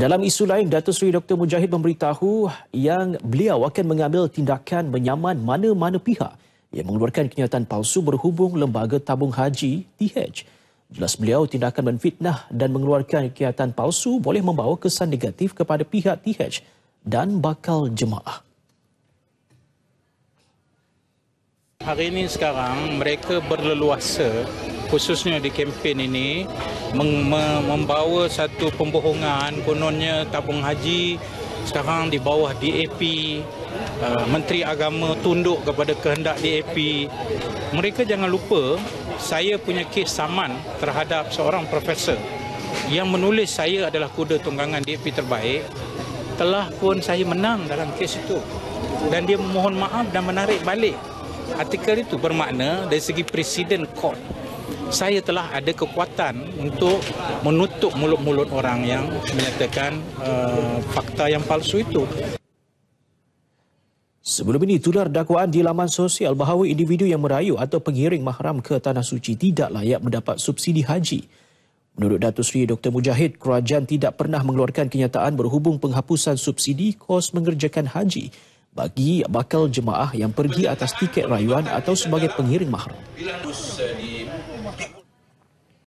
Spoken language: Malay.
Dalam isu lain, Datuk Seri Dr. Mujahid memberitahu yang beliau akan mengambil tindakan menyaman mana-mana pihak yang mengeluarkan kenyataan palsu berhubung Lembaga Tabung Haji TH. Jelas beliau tindakan menfitnah dan mengeluarkan kenyataan palsu boleh membawa kesan negatif kepada pihak TH dan bakal jemaah. Hari ini sekarang mereka berleluasa khususnya di kempen ini membawa satu pembohongan kononnya tabung haji sekarang di bawah DAP uh, Menteri Agama tunduk kepada kehendak DAP mereka jangan lupa saya punya kes saman terhadap seorang profesor. Yang menulis saya adalah kuda tunggangan DAP terbaik. Telah pun saya menang dalam kes itu. Dan dia memohon maaf dan menarik balik. Artikel itu bermakna dari segi presiden court saya telah ada kekuatan untuk menutup mulut-mulut orang yang menyatakan uh, fakta yang palsu itu. Sebelum ini, tular dakwaan di laman sosial bahawa individu yang merayu atau pengiring mahram ke Tanah Suci tidak layak mendapat subsidi haji. Menurut Datuk Seri Dr. Mujahid, kerajaan tidak pernah mengeluarkan kenyataan berhubung penghapusan subsidi kos mengerjakan haji bagi bakal jemaah yang pergi atas tiket rayuan atau sebagai pengiring mahram.